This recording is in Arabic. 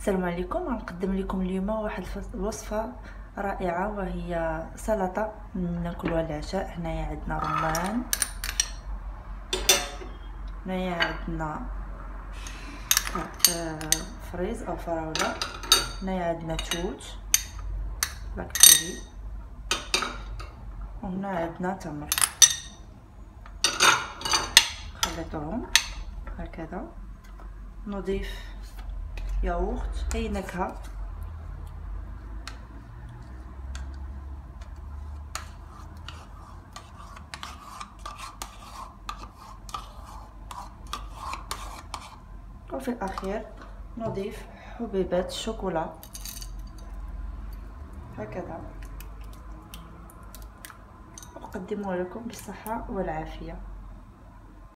السلام عليكم. غنقدم لكم اليوم واحد الوصفه رائعة وهي سلطة ناكلوها العشاء. هنايا عندنا رمان. هنايا عندنا آه، فريز أو فراولة. هنايا عندنا توت بلاكبيري وهنا عندنا تمر. خلطهم هكذا. نضيف ياغورت اي نكهه وفي الأخير نضيف حبيبات الشوكولا هكذا. أقدمه لكم بالصحة والعافية.